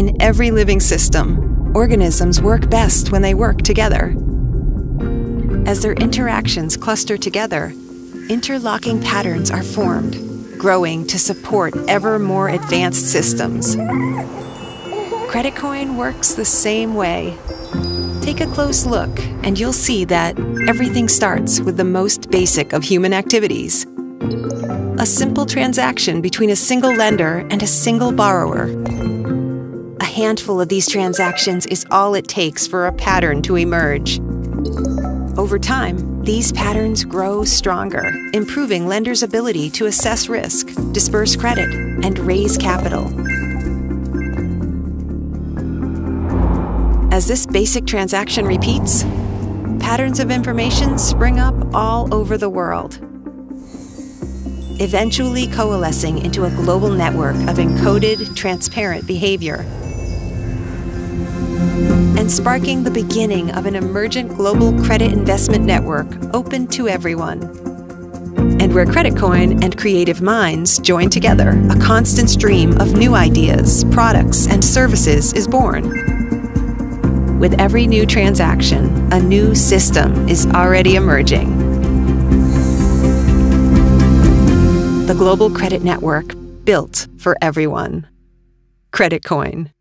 in every living system. Organisms work best when they work together. As their interactions cluster together, interlocking patterns are formed, growing to support ever more advanced systems. Creditcoin works the same way. Take a close look, and you'll see that everything starts with the most basic of human activities a simple transaction between a single lender and a single borrower. A handful of these transactions is all it takes for a pattern to emerge. Over time, these patterns grow stronger, improving lenders' ability to assess risk, disperse credit, and raise capital. As this basic transaction repeats, patterns of information spring up all over the world, eventually coalescing into a global network of encoded, transparent behavior sparking the beginning of an emergent global credit investment network open to everyone. And where Creditcoin and creative minds join together, a constant stream of new ideas, products, and services is born. With every new transaction, a new system is already emerging. The Global Credit Network, built for everyone. Creditcoin.